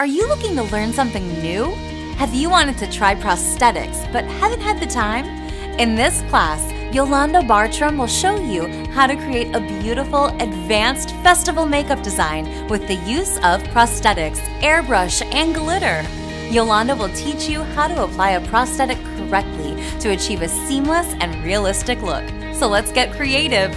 Are you looking to learn something new? Have you wanted to try prosthetics but haven't had the time? In this class, Yolanda Bartram will show you how to create a beautiful, advanced festival makeup design with the use of prosthetics, airbrush, and glitter. Yolanda will teach you how to apply a prosthetic correctly to achieve a seamless and realistic look. So let's get creative.